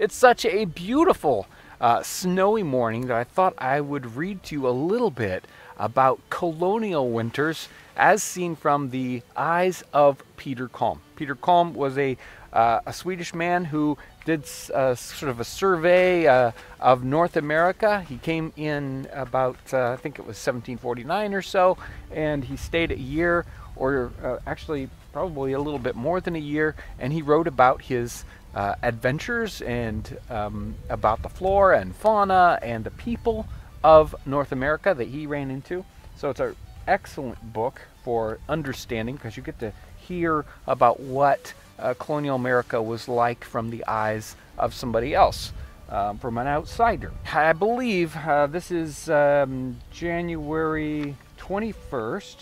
It's such a beautiful uh, snowy morning that I thought I would read to you a little bit about colonial winters as seen from the eyes of Peter Kalm. Peter Kalm was a, uh, a Swedish man who did uh, sort of a survey uh, of North America. He came in about, uh, I think it was 1749 or so, and he stayed a year, or uh, actually probably a little bit more than a year, and he wrote about his uh, adventures and um, about the flora and fauna and the people of North America that he ran into. So it's an excellent book for understanding because you get to hear about what uh, colonial America was like from the eyes of somebody else, um, from an outsider. I believe uh, this is um, January 21st.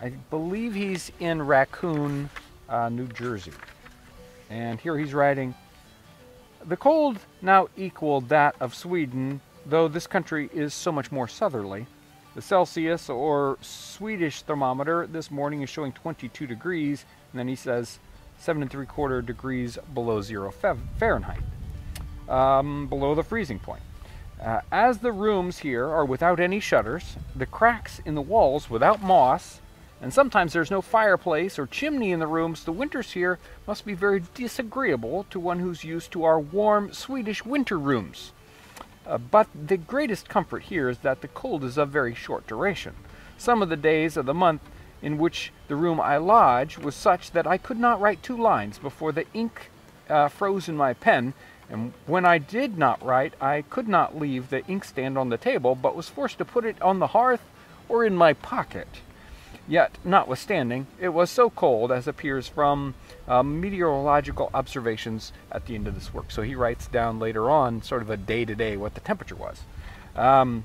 I believe he's in Raccoon, uh, New Jersey. And here he's writing The cold now equaled that of Sweden, though this country is so much more southerly. The Celsius or Swedish thermometer this morning is showing 22 degrees, and then he says seven and three quarter degrees below zero Fahrenheit, um, below the freezing point. Uh, as the rooms here are without any shutters, the cracks in the walls without moss, and sometimes there's no fireplace or chimney in the rooms. The winters here must be very disagreeable to one who's used to our warm Swedish winter rooms. Uh, but the greatest comfort here is that the cold is of very short duration. Some of the days of the month in which the room I lodge was such that I could not write two lines before the ink uh, froze in my pen, and when I did not write, I could not leave the inkstand on the table, but was forced to put it on the hearth or in my pocket. Yet, notwithstanding, it was so cold as appears from uh, meteorological observations at the end of this work. So he writes down later on, sort of a day to day, what the temperature was. Um,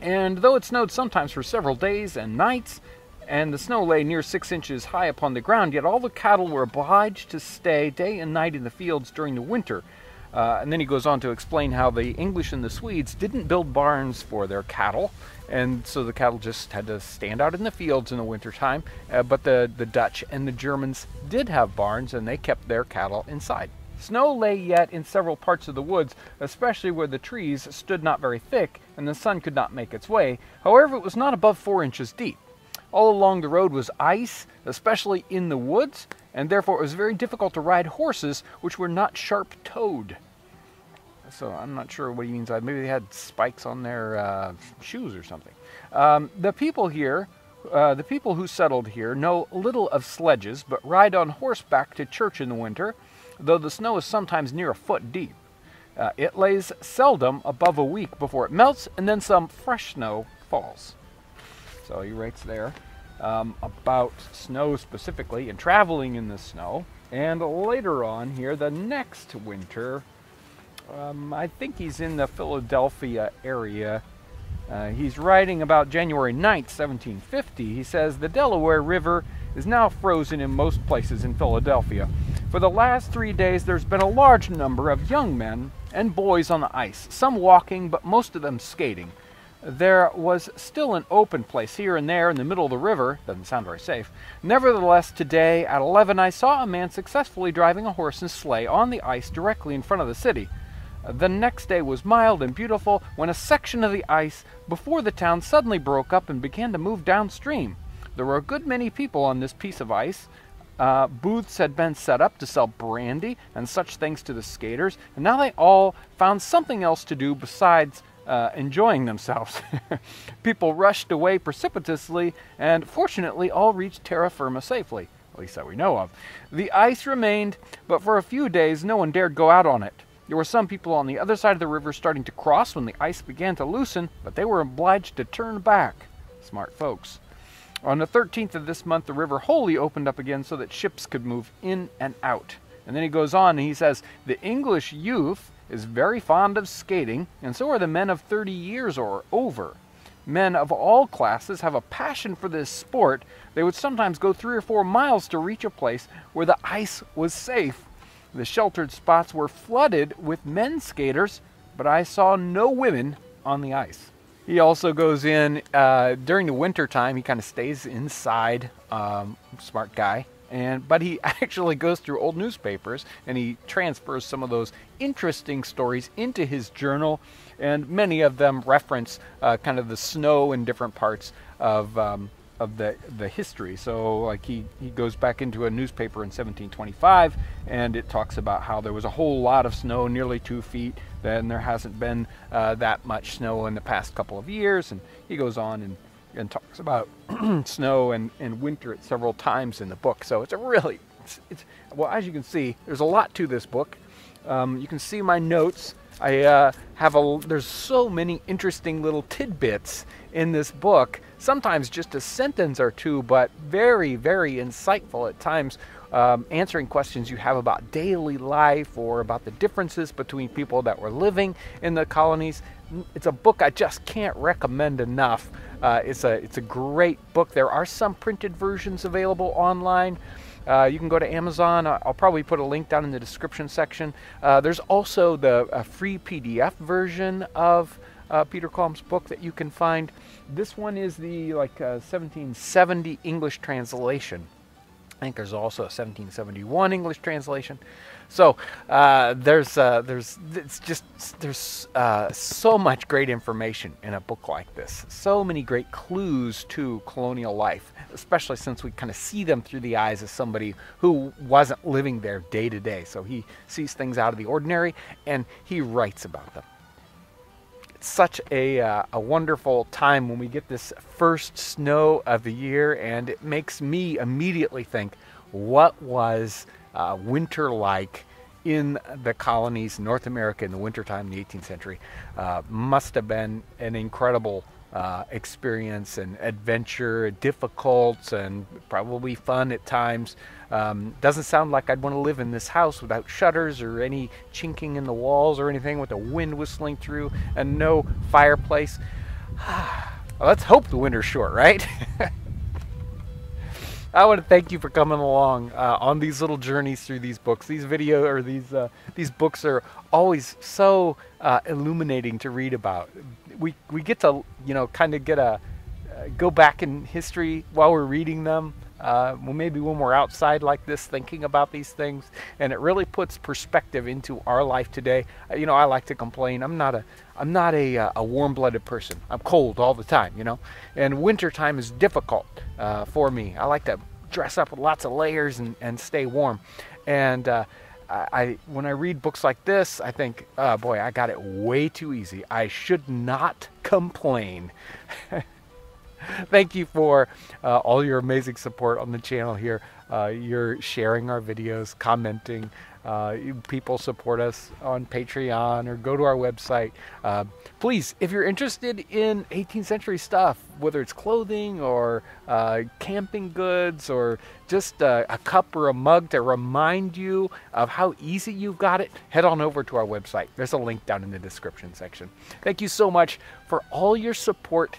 and though it snowed sometimes for several days and nights, and the snow lay near six inches high upon the ground, yet all the cattle were obliged to stay day and night in the fields during the winter. Uh, and then he goes on to explain how the English and the Swedes didn't build barns for their cattle, and so the cattle just had to stand out in the fields in the wintertime. Uh, but the, the Dutch and the Germans did have barns, and they kept their cattle inside. Snow lay yet in several parts of the woods, especially where the trees stood not very thick and the sun could not make its way. However, it was not above four inches deep. All along the road was ice, especially in the woods, and therefore it was very difficult to ride horses which were not sharp toed. So I'm not sure what he means. Maybe they had spikes on their uh, shoes or something. Um, the people here, uh, the people who settled here, know little of sledges, but ride on horseback to church in the winter, though the snow is sometimes near a foot deep. Uh, it lays seldom above a week before it melts, and then some fresh snow falls. So he writes there um, about snow specifically and traveling in the snow. And later on here, the next winter, um, I think he's in the Philadelphia area. Uh, he's writing about January 9th, 1750. He says the Delaware River is now frozen in most places in Philadelphia. For the last three days, there's been a large number of young men and boys on the ice, some walking, but most of them skating. There was still an open place here and there in the middle of the river. Doesn't sound very safe. Nevertheless, today at 11 I saw a man successfully driving a horse and sleigh on the ice directly in front of the city. The next day was mild and beautiful when a section of the ice before the town suddenly broke up and began to move downstream. There were a good many people on this piece of ice. Uh, booths had been set up to sell brandy and such things to the skaters, and now they all found something else to do besides uh, enjoying themselves. People rushed away precipitously, and fortunately, all reached terra firma safely, at least that we know of. The ice remained, but for a few days, no one dared go out on it. There were some people on the other side of the river starting to cross when the ice began to loosen, but they were obliged to turn back. Smart folks. On the 13th of this month, the river wholly opened up again so that ships could move in and out. And then he goes on and he says, The English youth is very fond of skating, and so are the men of 30 years or over. Men of all classes have a passion for this sport. They would sometimes go three or four miles to reach a place where the ice was safe. The sheltered spots were flooded with men skaters, but I saw no women on the ice. He also goes in uh, during the winter time. He kind of stays inside. Um, smart guy. And but he actually goes through old newspapers and he transfers some of those interesting stories into his journal, and many of them reference uh, kind of the snow in different parts of. Um, of the the history. So like he he goes back into a newspaper in 1725, and it talks about how there was a whole lot of snow, nearly two feet. Then there hasn't been uh, that much snow in the past couple of years, and he goes on and and talks about snow and, and winter at several times in the book. So it's a really it's, it's well as you can see, there's a lot to this book. Um, you can see my notes. I uh, have a there's so many interesting little tidbits in this book sometimes just a sentence or two, but very, very insightful at times, um, answering questions you have about daily life or about the differences between people that were living in the colonies. It's a book I just can't recommend enough. Uh, it's a it's a great book. There are some printed versions available online. Uh, you can go to Amazon. I'll probably put a link down in the description section. Uh, there's also the free PDF version of uh, Peter Kalm's book that you can find. This one is the like 1770 uh, English translation. I think there's also a 1771 English translation. So uh, there's uh, there's it's just there's uh, so much great information in a book like this. So many great clues to colonial life, especially since we kind of see them through the eyes of somebody who wasn't living there day to day. So he sees things out of the ordinary and he writes about them such a, uh, a wonderful time when we get this first snow of the year, and it makes me immediately think what was uh, winter like in the colonies, North America in the wintertime in the 18th century. Uh, must have been an incredible uh, experience and adventure, difficult and probably fun at times. Um, doesn't sound like I'd want to live in this house without shutters or any chinking in the walls or anything with the wind whistling through and no fireplace. well, let's hope the winter's short, right? I want to thank you for coming along uh, on these little journeys through these books. These video or these uh, these books are always so uh, illuminating to read about. We we get to you know kind of get a uh, go back in history while we're reading them. Uh, well, maybe when we're outside like this, thinking about these things, and it really puts perspective into our life today. Uh, you know, I like to complain. I'm not a I'm not a, a warm-blooded person. I'm cold all the time. You know, and wintertime is difficult for me. I like to dress up with lots of layers and, and stay warm. And uh, I, when I read books like this, I think, oh boy, I got it way too easy. I should not complain. Thank you for uh, all your amazing support on the channel here. Uh, you're sharing our videos, commenting, uh, people support us on Patreon or go to our website. Uh, please, if you're interested in 18th century stuff, whether it's clothing or uh, camping goods or just a, a cup or a mug to remind you of how easy you've got it, head on over to our website. There's a link down in the description section. Thank you so much for all your support